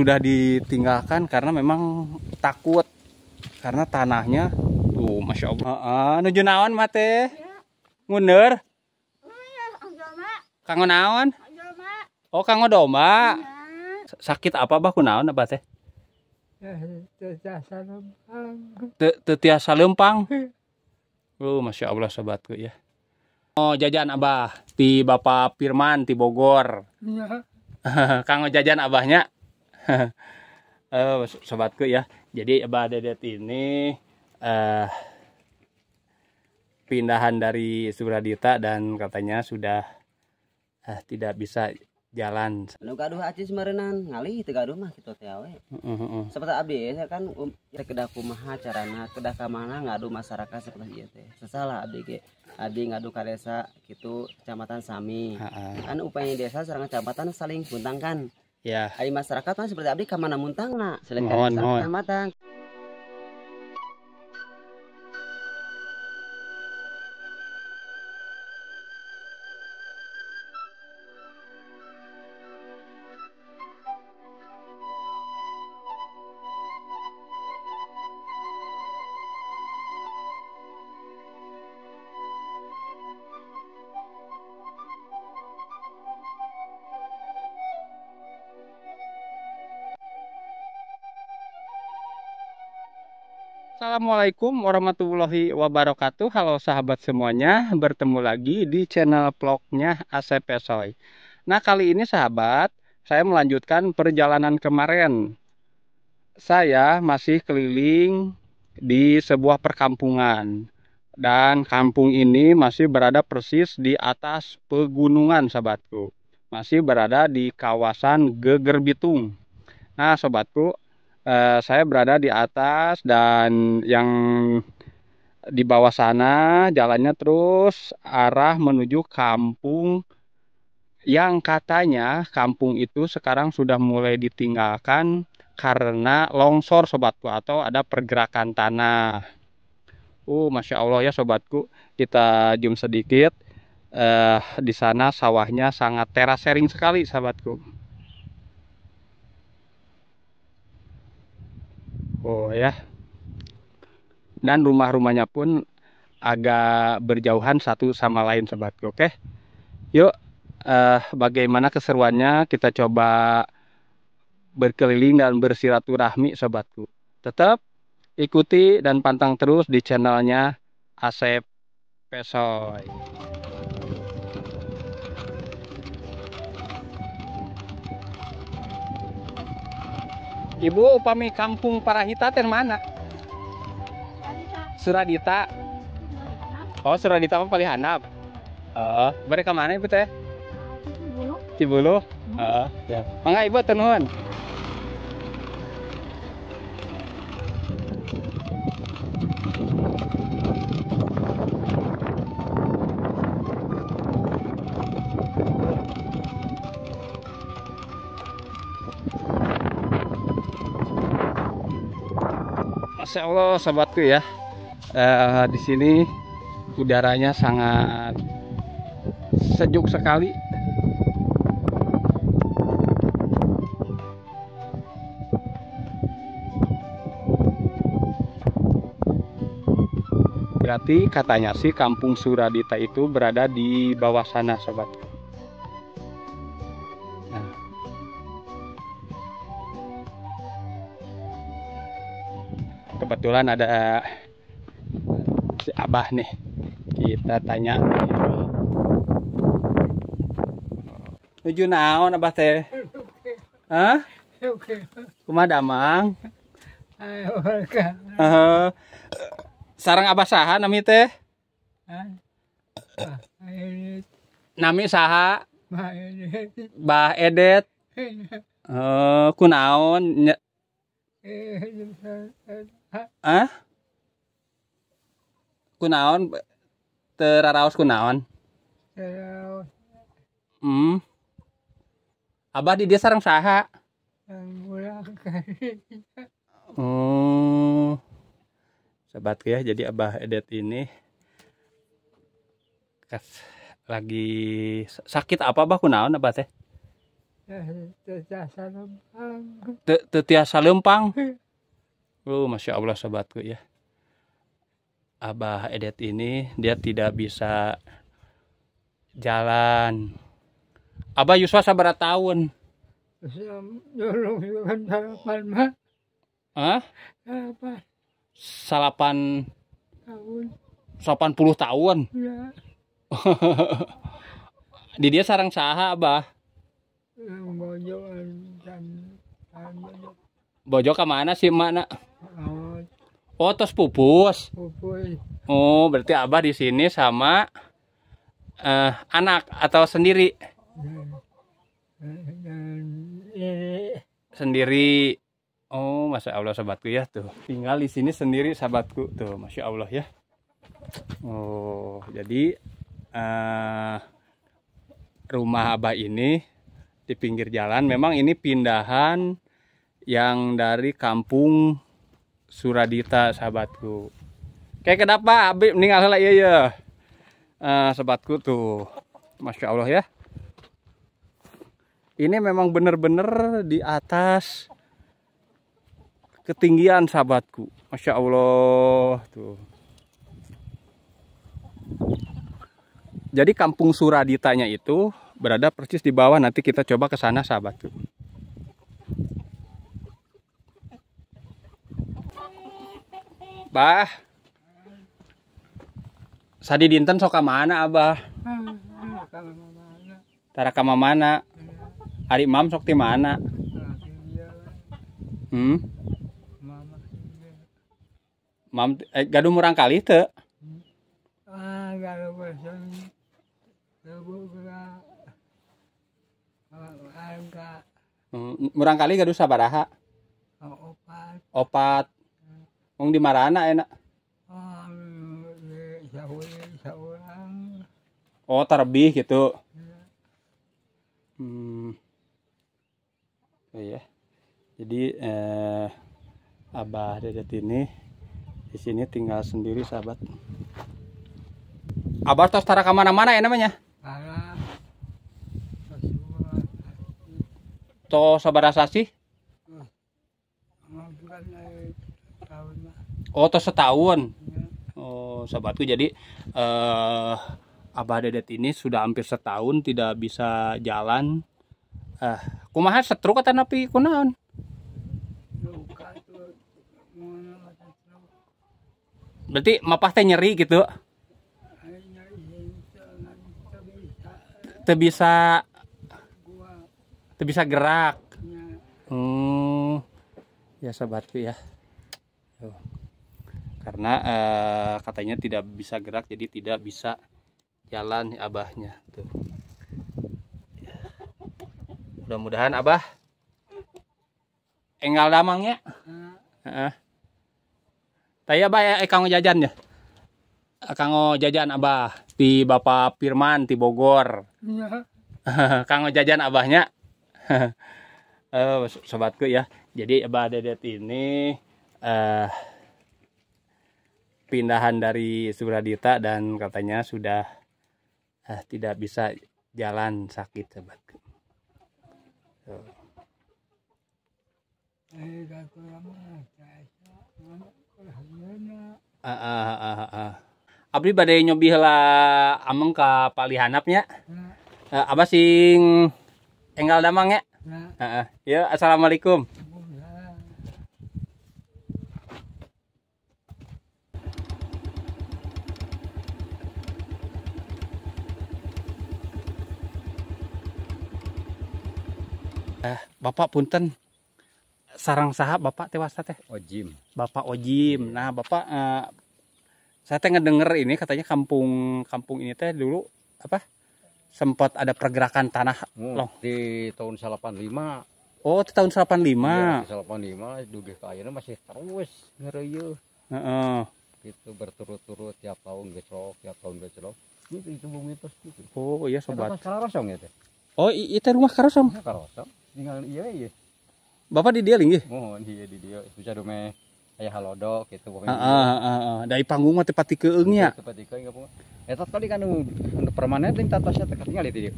sudah ditinggalkan karena memang takut. Karena tanahnya tuh masya allah. Uh, nuju naon mate ngunder kanggo naon? Oh kanggo domba. Sakit apa bah kunaon apa teh? Teu tiasa lempang. Oh, masya Allah sobatku ya. Oh jajan abah di Bapak Firman di Bogor. Kang jajan abahnya. oh, sobatku ya. Jadi abah dedet ini uh, pindahan dari Suradita dan katanya sudah uh, tidak bisa jalan. Nu gaduh acis merenan ngalih teu gaduh mah kitu teh we. Heeh. Seperti abdi ya kan um, ya kedah kumaha carana kedah ka mana ngadu masyarakat seperti ieu teh. Sasalah abdi ge. Abdi ngadu ka desa kitu kecamatan Sami. Kan upaya desa sareng kecamatan saling puntangkan. Ya. Ari masyarakat mah seperti abdi ka mana muntangna selain Mohon, mohon. kecamatan. Assalamualaikum warahmatullahi wabarakatuh. Halo sahabat semuanya Bertemu lagi di channel vlognya Asep Pesoy Nah kali ini sahabat Saya melanjutkan perjalanan kemarin. Saya masih keliling di sebuah perkampungan Dan kampung ini masih berada persis di atas pegunungan sahabatku. Masih berada di kawasan Geger Bitung. Nah sobatku Eh, saya berada di atas dan yang di bawah sana jalannya terus arah menuju kampung yang katanya kampung itu sekarang sudah mulai ditinggalkan karena longsor sobatku atau ada pergerakan tanah. Uh, masya Allah ya sobatku, kita zoom sedikit. Eh, di sana sawahnya sangat terasering sekali sahabatku. Oh ya. Dan rumah-rumahnya pun agak berjauhan satu sama lain sobatku. Oke. Yuk eh, bagaimana keseruannya kita coba berkeliling dan bersilaturahmi sobatku. Tetap ikuti dan pantang terus di channelnya Asep Pesoy. Ibu upami kampung Parahita teh mana? Suradita. Oh, Suradita mah paling handap. Heeh, bari ka mana Ibu teh? Cibulu. Heeh, ya. Mangga Ibu teu Masya Allah sahabatku ya. Eh, di sini udaranya sangat sejuk sekali. Berarti katanya sih kampung Suradita itu berada di bawah sana sobatku kebetulan ada si Abah nih kita tanya Nuju naon Abah teh? Hah? Kumaha damang? Eh, sarang Abah saha nami teh? Nami saha? Bah Edet. Eh, kunaon? Nya- Hah? Kunaon? Teraraos kunaon? Hmm. Abah di dia sarang saha? Oh. Sobat ya, jadi Abah Edet ini kas sakit apa Abah kunaon Abah teh? Te- teu tiasa lempang. Oh, masya Allah sobatku ya. Abah Edet ini dia tidak bisa jalan. Abah Yuswa sabar tahun. Kan harapan mah Hah? Salapan tahun 80 tahun. ya Di dia sarang saha Abah. dan dan bojo Bojo ke mana sih mana? Oh, tos pupus. Oh, berarti Abah di sini sama eh, anak atau sendiri? Sendiri. Oh, masya Allah sahabatku ya tuh. Tinggal di sini sendiri sahabatku tuh, masya Allah ya. Oh, jadi eh, rumah Abah ini di pinggir jalan. Memang ini pindahan yang dari kampung Suradita sahabatku. Kayak kenapa Abi meninggal lah iya ya. Eh, sahabatku tuh, masya Allah ya. Ini memang benar-benar di atas ketinggian sahabatku. Masya Allah tuh. Jadi kampung Suraditanya itu berada persis di bawah. Nanti kita coba ke sana sahabatku. Bah. Sadi dinten sok ka mana abah? Tara ka mana? Ari mam sok di mana? Hmm? Mam eh, gaduh murang kali teu? ah bosan Hmm, murang kali gaduh sabaraha? opat Opat. Wong di marana enak. Oh, terlebih gitu. Hmm. Oh iya. Jadi eh Abah Dedet ini di sini tinggal sendiri sahabat. Abah tos tara ka mana-mana ya namanya? para semua To sabaraha sih? bukan dari tahun mah Oh, to setahun. Oh, sahabatku jadi eh Abah Dedet ini sudah hampir setahun tidak bisa jalan. Eh, kumaha setruk kata napi kunaon? Berarti mapah teh nyeri gitu. Teu bisa teu bisa gerak. nya Hmm. Ya sahabatku ya. Karena eh, katanya tidak bisa gerak jadi tidak bisa jalan abahnya tuh. Mudah-mudahan abah enggal damangnya. Heeh. Taya abah ya eh, kanggo jajan ya. Eh, Kanggo jajan abah di Bapak Firman di Bogor. nya kanggo jajan abahnya. Eh, sobatku ya. Jadi Abah Dedet ini eh pindahan dari Suradita dan katanya sudah eh, tidak bisa jalan sakit. Tuh. kurangnya Ah, ah, ah, ah. Abdi badai nyobi lah ameng ka palihanapnya. nah Eh, abah sing enggal damang ya. nah. Ya, assalamualaikum. Waalaikumsalam. Bapak punten sarang saha Bapak tewasa teh. Ojim. Bapak Ojim. Nah, Bapak eh, saya teh ngedenger ini katanya kampung kampung ini teh dulu apa? Sempat ada pergerakan tanah. Loh. di tahun 85 Oh, itu tahun 85. Iya, di 85 dugih ka ayeuna masih terus ngereuyeun Heeh. gitu berturut-turut tiap tahun gesrok tiap tahun gesrok gitu itu bumi terus gitu Oh, iya sobat. Karosong ya teh. Oh, itu rumah Karosom. Ya karosong. Tinggal iya iya. Bapak di dia linggih. Mohon dia di dia bisa dume aya halodok gitu Heeh, heeh, heeh. Dari panggung mah teh pati keungnya. Seperti kau enggak Eta tadi kan nu permanen ting tatasnya teh tinggal di dia.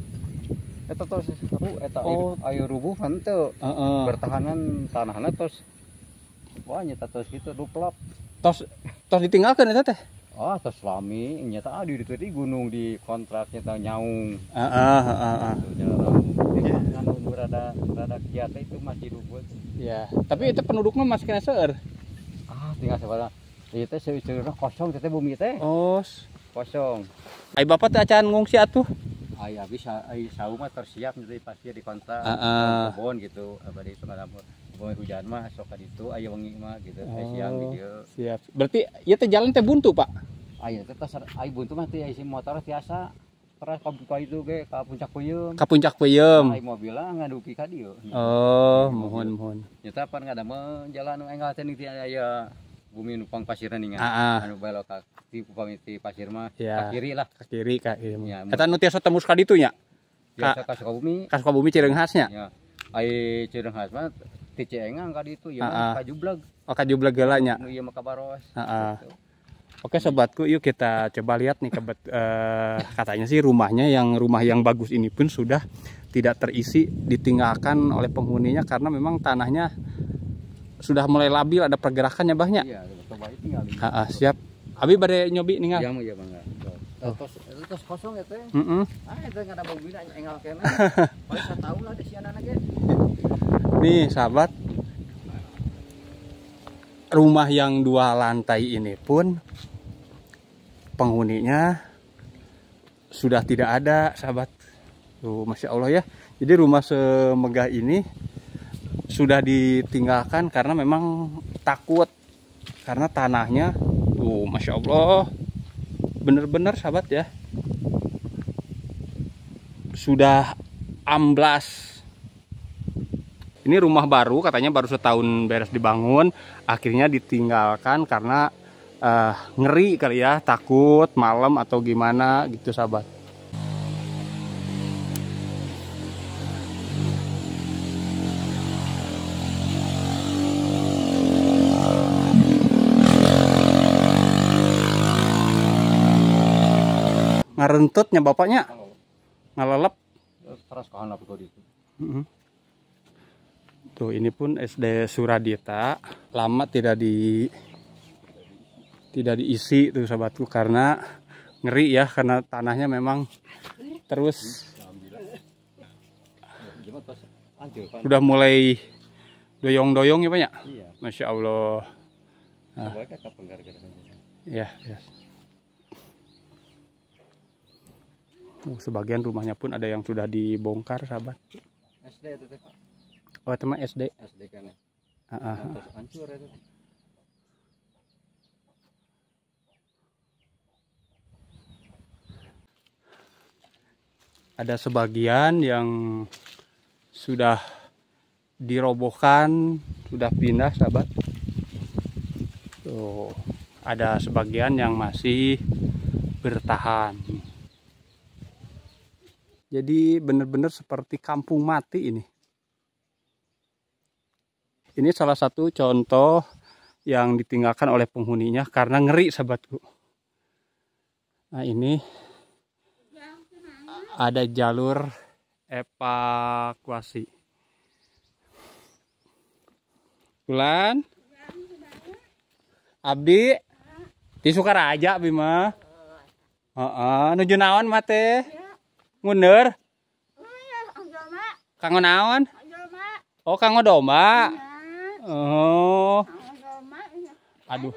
eta tos ru eta Oh. ayo rubuh henteu Heeh. bertahanan tanahna tos wah nyata tos gitu duplap Tos tos ditinggalkan eta teh. ah tos lami nyata ah di ditu di gunung di kontrak nyata nyaung Heeh, heeh, heeh. Tuh, jalan Iya. kan rada rada kiat itu masih rubuh Ya, tapi itu penduduknya masih kena seueur. ah tinggal sebarang ieu teh seueur kosong teh bumi teh Oh. kosong Ai bapak teh acan ngungsi atuh. ai abis ai saung mah tersiap jadi pasti di kontrak Heeh. kebon gitu abadi itu mah Boy hujan mah sok ka ditu aya wengi mah gitu oh. siang di dieu Siap. Berarti ieu teh jalan teh buntu, Pak. aya teh tos ai buntu mah teh isi motor tiasa terus ka ka itu ge ka puncak peuyeum Ka puncak peuyeum. ai mobil ngaduki ka dieu Oh, mohon mohon. nyata pan ngadamel jalan nu enggal teh ti aya bumi nupang pasirna ningan Ah, ah. anu belok ka ti upami ti pasir mah Ya. ka kiri lah Ka kiri ka kiri. Ya. Eta nu tiasa tembus ka ditu nya. biasa ka Sukabumi Ka Sukabumi Cireunghasnya. ya ai Cireung khas mah ti Ciengang ka ditu ya Ah, ah. mah ka Jubleg Oh, ka Jubleg geula nya. ieu mah ka Baros Ah, ah. Gitu. Oke sobatku, yuk kita coba lihat nih kebet, eh, katanya sih rumahnya yang rumah yang bagus ini pun sudah tidak terisi, ditinggalkan oleh penghuninya karena memang tanahnya sudah mulai labil, ada pergerakannya bahnya. iya tinggal ah, siap. Abi bade nyobi. Iya mah iya bangga. Tos itu tos kosong ya teh. Mm-mm. Ah itu nggak ada mobil engal kena. Paling saya tahu lah di siana ge. Nih sahabat, rumah yang dua lantai ini pun penghuninya sudah tidak ada sahabat. Tuh, masya Allah ya. Jadi rumah semegah ini sudah ditinggalkan karena memang takut karena tanahnya tuh masya Allah bener-bener sahabat ya sudah amblas ini rumah baru katanya baru setahun beres dibangun akhirnya ditinggalkan karena eh, ngeri kali ya takut malam atau gimana gitu sahabat ngarentutnya bapaknya. Mhm. Tuh ini pun SD Suradita lama tidak di tidak diisi tuh sahabatku karena ngeri ya karena tanahnya memang terus udah mulai doyong-doyong ya Pak ya. Iya. Masya Allah. Gara-gara. Ya, ya. Sebagian rumahnya pun ada yang sudah dibongkar sahabat. SD itu teh Pak. Oh teman SD. SD kan. ya. Hancur itu. Ada sebagian yang sudah dirobohkan, sudah pindah sahabat. Tuh, ada sebagian yang masih bertahan. Jadi benar-benar seperti kampung mati ini. Ini salah satu contoh yang ditinggalkan oleh penghuninya karena ngeri sahabatku. Nah ini ada jalur evakuasi. Bulan, Abdi, di Sukaraja Bima. Heeh, nuju naon mate? Ngunder? Kanggo naon? Oh, kanggo domba. Oh, aduh.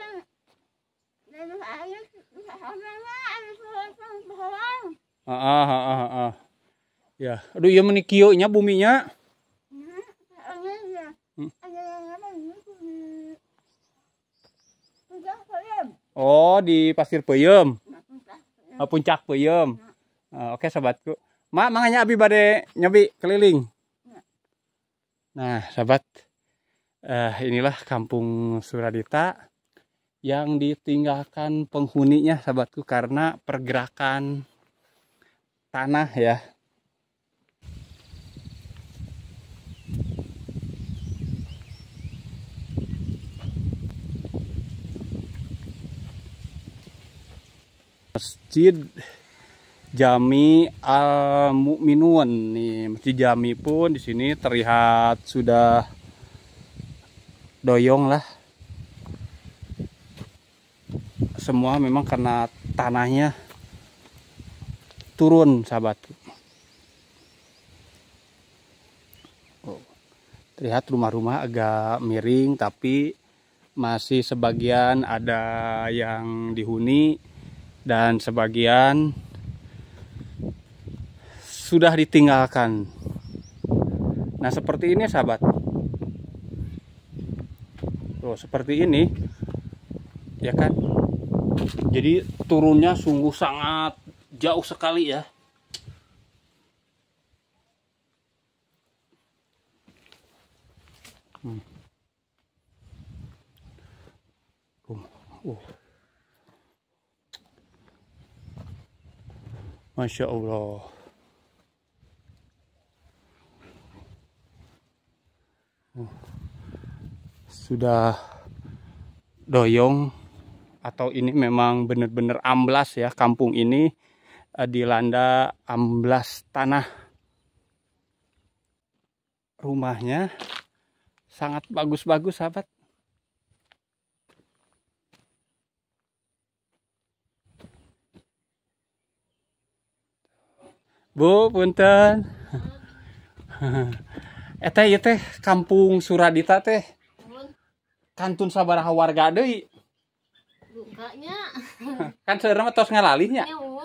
Heeh, heeh, heeh. Ya, aduh iya meni kieu nya buminya. Oh, di Pasir Peuyeum. Oh, puncak Peuyeum. Ah, Oke, sahabatku. Mak, makanya Abi bade nyobi keliling. Nah, sahabat. Eh, inilah kampung Suradita yang ditinggalkan penghuninya, sahabatku, karena pergerakan tanah ya. Masjid Jami Al Mukminun nih Masjid Jami pun di sini terlihat sudah doyong lah. Semua memang karena tanahnya turun sahabat Oh, terlihat rumah-rumah agak miring tapi masih sebagian ada yang dihuni dan sebagian sudah ditinggalkan. Nah seperti ini sahabat Tuh, seperti ini ya kan? Jadi turunnya sungguh sangat jauh sekali ya Hmm. Uh. Masya Allah. Uh. Sudah doyong atau ini memang benar-benar amblas ya kampung ini dilanda amblas tanah. Rumahnya sangat bagus-bagus sahabat. Bu punten. Eta ieu teh kampung Suradita teh. Kantun sabaraha warga deui. Bukanya, kan seurang tos ngalalihnya. Nyewun,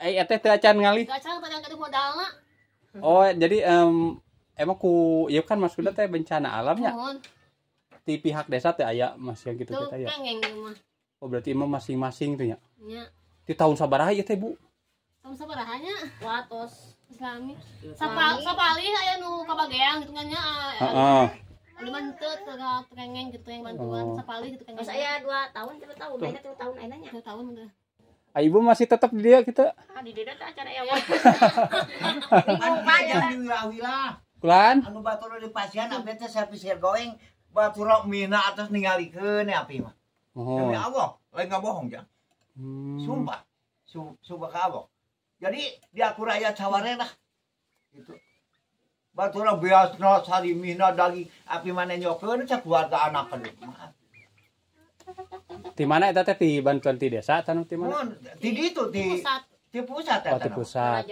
eh eta teh acan ngalih. Gacang tadi yang modalna, oh jadi em, emang ku ya kan maksudnya teh bencana alamnya? Nyewun, di pihak desa teh aya mas yang gitu teh ya oh berarti emang masing-masing tuh ya? Nya, di tahun sabaraha ya teh bu? Sama sabarahanya, watos, islami, Islami. sapa sapali aya nu kabageang gitu kan nya, Heeh. di mantut tengah gitu yang bantuan, Oh. sapali gitu kengeng, Pas saya dua tahun, tiga tahun, akhirnya tiga tahun akhirnya. dua tahun udah, Ah, ibu masih tetap di dia kita Ah, di teh acara ya. Anu di wilayah kulan anu batur di pasien abdi teh service going batur mina atas ningalikeun ya api mah. oh Demi Allah, lain nggak bohong ya. Hmm. Sumpah. Su- Sumpah ka Allah. Jadi di aku rakyat saware lah. Gitu. Batur biasna sari mina daging api mana nyokeun cak keluarga anak kan. Di mana eta teh di bantuan di desa tanah di mana di ditu di pusat, di pusat oh di pusat.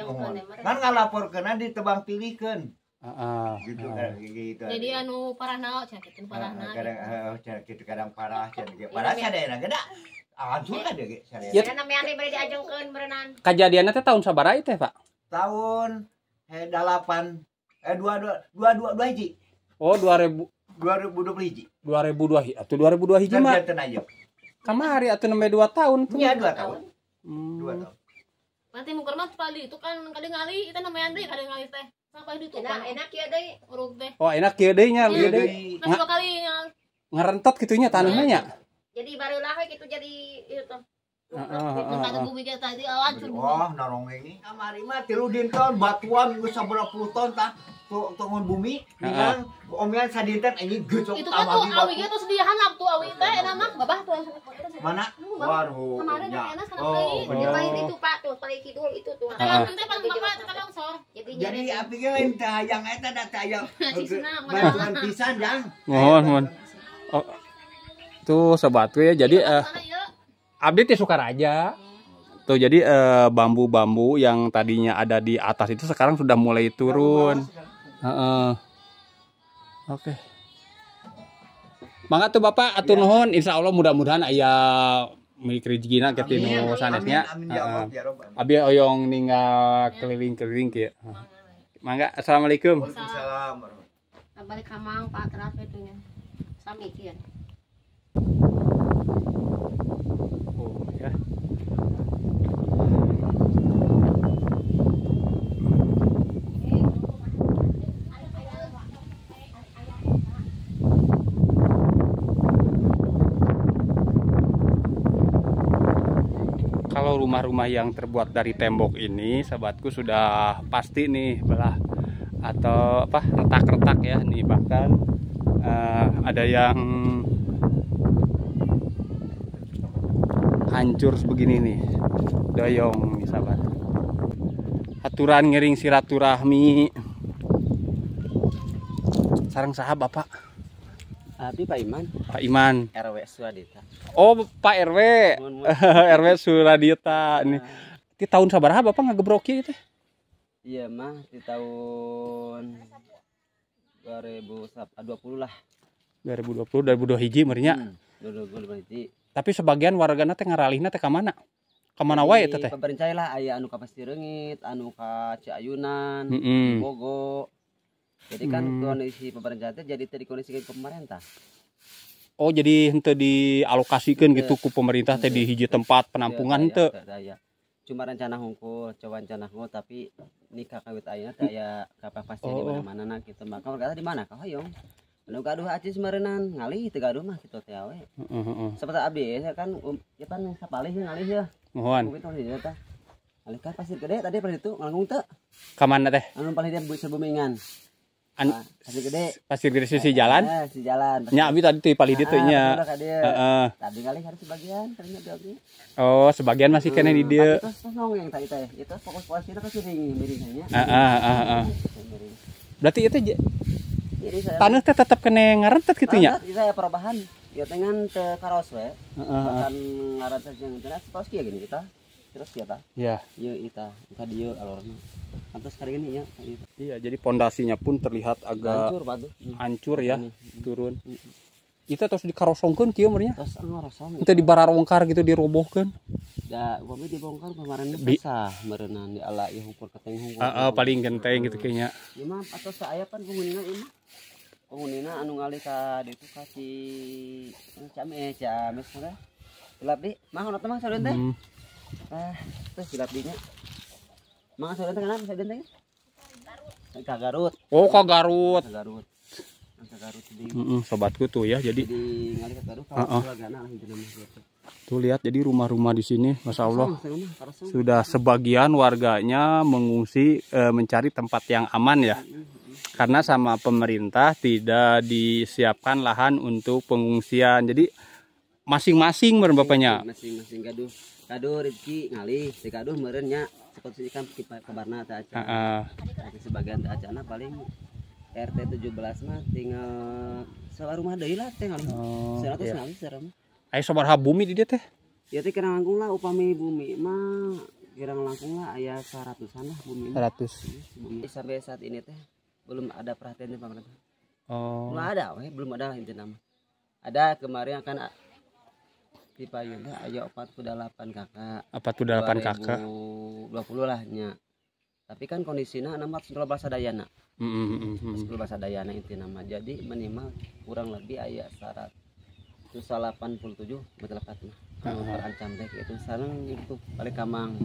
Kan ngalaporkeun di tebang pilihkeun Heeh. gitu kan gitu. jadi anu parahna, cak gitu parahna, Ah, kadang eh, cenah kitu kadang parah cenah kitu. Parah sadayana geda. Hancur kan deh sadayana. Ya. Ya namanya ane bari diajengkeun berenang. kejadiannya teh tahun sabaraha teh pak Tahun eh delapan eh dua dua dua dua dua hiji oh 2000 dua ribu dua puluh hiji. 2002 hi- atau 2002 hiji mah. Kamari atau nembe 2 tahun tuh Iya dua tahun. Hmm. Dua tahun. nanti muker mah pali itu kan kadang ngali, itu namanya Andri kadang ngali teh, sampai di tuh Enak enak ya deui. uruk teh, oh enak kieu deui nya Iya, deui Jadi kan dua kali ngali, ngarentot gitunya tanahnya nya Jadi baru lah gitu jadi itu. Heeh, heeh, Minta heeh. bumi kita tadi awan suruh Wah, narong ini. Kamari mah tilu dinten batuan geus saberapa puluh ton tah. Tungun bumi dengan omean sadinten ini gecok itu kan tuh awi tuh sedia hanap tuh awi teh enak mah babah tuh Mana? Waduh. Kemarin enak kan Oh. beli. Di Oh. paling itu Pak tuh, paling kidul itu tuh. kalau teh pan bapak teh longsor Jadi Jadi jadi api ge lain teh hayang eta da teh hayang. Bantuan pisan jang. mohon mohon oh, tuh sobat gue ya jadi eh, Abdi teh Sukaraja. Tuh jadi eh, bambu-bambu yang tadinya ada di atas itu sekarang sudah mulai turun. Heeh. Oke. Mangga tuh Bapak atur nuhun insya Allah mudah-mudahan aya mik rezekina ke tinu sanesnya. Ya ya. Abi oyong ninggal keliling-keliling kieu. Mangga assalamualaikum. Waalaikumsalam warahmatullahi balik kamang Pak terap itu nya. Sami kieu. Kalau rumah-rumah yang terbuat dari tembok ini, sahabatku sudah pasti nih belah atau apa retak-retak ya nih bahkan eh, ada yang hancur sebegini nih. Doyong nih sahabat baturan ngiring silaturahmi. Sarang saha bapak. Abi Pak Iman? Pak Iman. RW Swadita oh Pak RW Mun- mun. RW Suradita ini. Di tahun sabaraha bapak ngagebrok ieu teh iya mah di tahun 2020 lah. 2020 2002 hiji meureunnya Hmm, tapi sebagian wargana teh ngaralihna teh ka mana ka mana wae eta teh pemerintah lah aya anu ka Pastirengit anu ka Ciayunan Mm-mm. Bogo jadi kan Hmm. kondisi pemerintah teh jadi tadi kondisi pemerintah oh jadi henteu dialokasikeun Henteu. gitu ku pemerintah teh di hiji tempat penampungan Teu daya. cuma rencana hungkul coba rencana hungkul tapi nikah kawit ayeuna teh aya kapan pasti di Oh. mana-mana na kitu maka berkata di mana kau hayong anu gaduh acis meureunnan ngalih teu gaduh mah kitu teh we heeh heeh. Seperti abdi ya kan um, ya kan sapalih ya ngalih ya. Mohon. Mungkin tahu dia tah ngalih kan pasir gede tadi pada itu nganggung teu ka mana teh? Anu paling dia bu serbumingan An- Ah, pasir gede. pasir gede sisi jalan? Eh, si jalan. Nya abi tadi teh palih ditu nya Heeh. heeh. Tadi kali harus sebagian kalinya di abdi oh sebagian masih kene di dieu Tapi terus terus nongeng tadi teh. Itu fokus fokus kita ke miringnya heeh heeh heeh. Miring berarti itu jadi saya tanah teh tetap kene ngarentet gitu nya? Saya perubahan. Ya dengan te karos we. Heeh bahkan ngarantet yang tenas tos kieu gini kita terus kieu tah ya ieu ita kita dieu alurna antos kali gini ya iya jadi pondasinya pun terlihat agak hancur hancur ya Ini. turun itu terus kieu meureunnya. Terus ngorosong itu dibararongkar gitu dirobohkeun. Da upami dibongkar kemarin Bi- besar merenang di ala ieu hukur keteng hukur Heeh, paling genteng gitu kayaknya. Ieu mah atau saya pan penghunina ieu mah. Penghunina anu ngalih ka ditu ka si anu came came sana gelap di. Mah ono teh mah saudara teh. Hmm. ah terus gelap dinya mah saudara teh kenapa? Saudara teh? Ka Garut. Oh ka Garut. Ka Garut di Heeh, sobatku tuh ya jadi namanya gitu tuh lihat jadi rumah-rumah di sini Masya Allah. sudah sebagian warganya mengungsi eh, mencari tempat yang aman ya. Karena sama pemerintah tidak disiapkan lahan untuk pengungsian. Jadi masing-masing meren bapaknya masing-masing. Gaduh gaduh rezeki ngalih si gaduh meureun nya seperti kan kabarna teh acan Heeh. Tapi sebagian teh acana paling RT 17 mah tinggal sewa rumah deui lah teh ngalih. Oh, 100 iya. ngalih serem Ayo sobar bumi di dia teh? Ya teh kira langkung lah upami bumi mah kira langkung lah aya 100-an lah bumi mah. 100 bumi sampai saat ini teh belum ada perhatian dari pemerintah. Oh. Belum ada weh belum ada intinya mah. Ada kemarin akan di payung teh aya 48 kakak. Apa tuh delapan kakak. 2020 lah nya tapi kan kondisinya nama sekolah bahasa Dayana Mm, mm, mm, mm. sekolah bahasa Dayana itu nama jadi minimal kurang lebih ayat syarat itu 87 betul mah kalau terancam deh itu sekarang itu balik kamang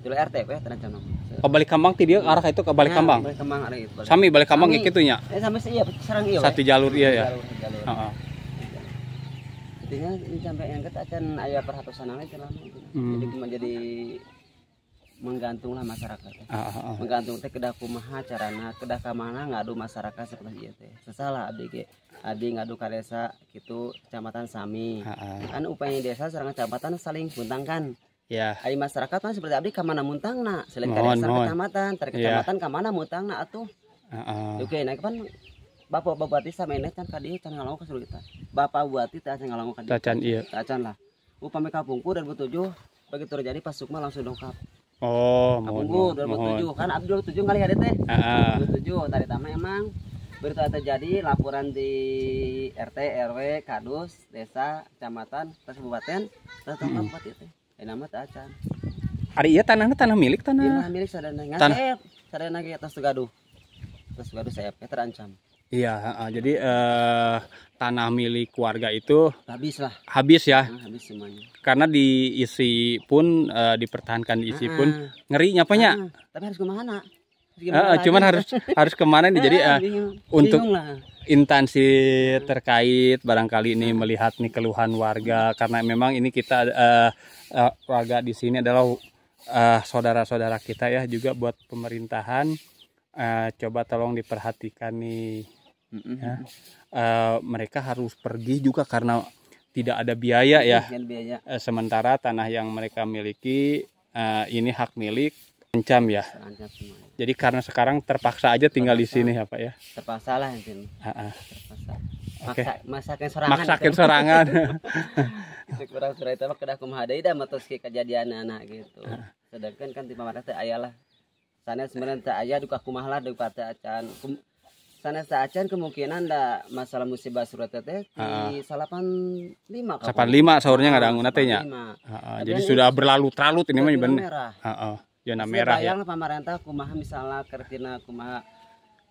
itu RT ya terancam nama ke balik kambang ti dia arah itu ke balik Nah, kambang balik kambang ada itu sami balik kambang Sami. kayak gitu nya eh sampai sih iya serang iya satu jalur iya ya jalur, jalur. Heeh. intinya ini sampai yang kita akan ayah perhatusan nama itu lama itu. Hmm. jadi cuma jadi menggantung lah masyarakat ya. Ah, ah, ah. menggantung teh kedah kumaha carana kedah ka mana ngadu masyarakat seperti teh sesalah abdi ge abdi ngadu ka desa kitu kecamatan Sami Ah, ah. kan upaya desa sareng kecamatan saling muntangkan ya Ari masyarakat mah seperti abdi ka mana muntangna selain ka desa kecamatan tar Iya. kecamatan ka mana muntangna atuh Ah, ah. oke nah kan Bapak Bupati sama ini kan kadi can ngalangu kesulitan. Bapak Bupati teh can ngalangu kadi. Tacan iya Tacan lah. Upami kapungku 2007 begitu terjadi pas Sukma langsung dongkap. Oh mohon. 2007 kan Abdul 2007 kali ada teh. Ah, ah. 2007 tadi tama emang berita terjadi laporan di RT RW kadus desa kecamatan terus kabupaten terus bupati teh. Eh nama tacan. Ari iya tanahnya tanah milik tanah mah milik sadana Tanah. ngasep. Sadana ge atas gaduh. Terus gaduh saya terancam. iya ah. jadi eh, tanah milik keluarga itu Habis lah. habis ya. Nah, habis semuanya. karena diisi pun eh, dipertahankan diisi pun Ah, ngeri nyapanya. Ah, tapi harus ke mana? Ah, ah, cuman harus harus ke mana nih? Jadi eh, untuk- lah. instansi terkait barangkali ini melihat nih keluhan warga. Karena memang ini kita eh, eh, warga di sini adalah saudara-saudara kita ya juga buat pemerintahan. Eh, coba tolong diperhatikan nih ya. Eh, mereka harus pergi juga karena tidak ada biaya ya biaya. Eh, sementara tanah yang mereka miliki eh, ini hak milik Ancam ya. semua Jadi karena sekarang terpaksa aja tinggal di Terpaksa. sini ya Pak ya. terpaksa lah Ah, ah. terpaksa Oke. Maksa, masakin sorangan Maksakin gitu. sorangan. Itu kurang surat itu mah kedah kumaha deui dah matos ke kejadian anak gitu sedangkan kan tipe mana teh aya lah sana sebenarnya teh aya duka kumaha lah duka teh acan Kum- sana acan kemungkinan da masalah musibah surat teh di salapan lima Sapan lima sahurnya nggak ada anggun teh nya. lima. Tapi Jadi sudah berlalu tralut ini mah bener. Ah, ah. Zona merah ya. pemerintah kumaha misalnya kertina kumaha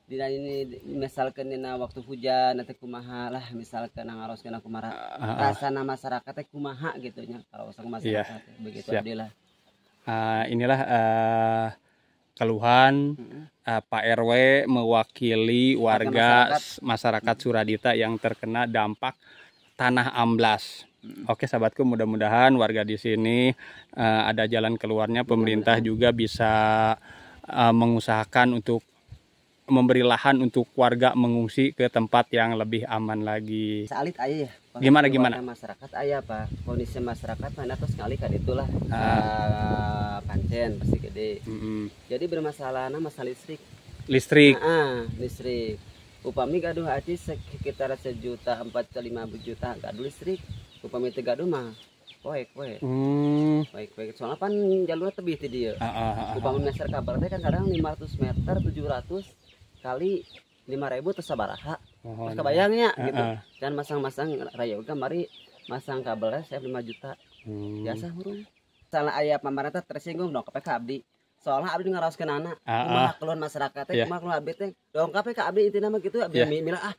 dina ini misalkan dina waktu hujan nanti kumaha lah misalkan ngaros kena kumaha Ah, ah. rasana masyarakat teh kumaha gitu nya kalau usah masyarakat teh. begitu adilah Ah, inilah eh, keluhan Heeh. eh, Pak RW mewakili warga masyarakat. masyarakat Suradita yang terkena dampak tanah amblas. Mm. Oke sahabatku mudah-mudahan warga di sini eh, ada jalan keluarnya pemerintah juga bisa eh, mengusahakan untuk memberi lahan untuk warga mengungsi ke tempat yang lebih aman lagi. Salit aya ya. Gimana, gimana? Masyarakat aya Pak. Kondisi masyarakat mana tuh sekali kan itulah. Ah. Ah, pancen pasti gede. Mm-mm. Jadi bermasalahna masalah listrik. Listrik. Ah, listrik. Upami gaduh aja sekitar sejuta empat ke lima juta gaduh listrik. Upami teu gaduh mah poek poek Hmm. poek poek. Soalnya kan jalurnya tebih ti dia. Ah, ah, ah, ah. Upami meter kabel teh kan kadang 500 meter 700 kali 5000 terus sabaraha. Mohon. Terus kebayangnya Ah, gitu. Dan masang-masang raya uga mari masang kabelnya saya 5 juta. Hmm. Biasa hurung. Salah aya pemerintah tersinggung dong ke abdi. Soalnya abdi ngaraoskeun anak. Ah, ah. Kumaha keluhan masyarakat teh, Iya. kumaha keluhan abdi teh. Dong ka abdi intina mah gitu abdi Iya. yeah. ah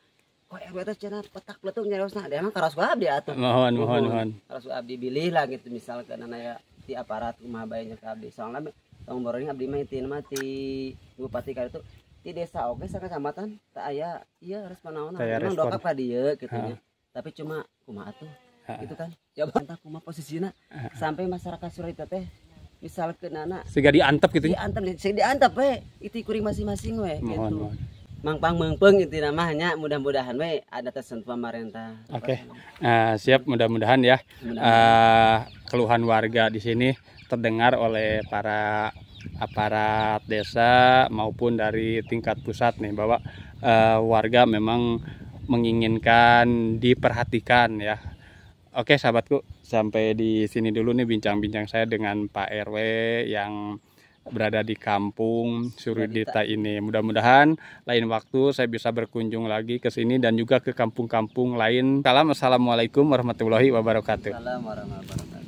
kok RW teh cenah petak peletung nyaraosna. Dia mah karaos ku abdi atuh. Mohon, mohon, mohon. Karaos ku abdi bilih lah gitu misalkan aya di aparat kumaha bae nya ka abdi. Soalnya tahun baru ini abdi mah intina mah ti bupati ka itu di desa oge sa kecamatan tak aya iya respon naon. Respon. dokap ka dieu gitu Ha. nya. Tapi cuma kumaha atuh. Gitu kan. Ya bantah kumaha posisinya. Sampai masyarakat Surita teh misalkan anak Sehingga diantep gitu ya. diantep saya diantep we. Itu kuring masing-masing we Mohon, gitu. mohon. mangpang mengpeng itu namanya. Mudah-mudahan we ada tersentuh pemerintah. Oke. Nah, siap. Mudah-mudahan ya. Eh, keluhan warga di sini terdengar oleh para aparat desa maupun dari tingkat pusat nih bahwa eh, warga memang menginginkan diperhatikan ya. Oke sahabatku sampai di sini dulu nih bincang-bincang saya dengan Pak RW yang berada di kampung Surudita ini. Mudah-mudahan lain waktu saya bisa berkunjung lagi ke sini dan juga ke kampung-kampung lain. Salam assalamualaikum warahmatullahi wabarakatuh. Salam warahmatullahi wabarakatuh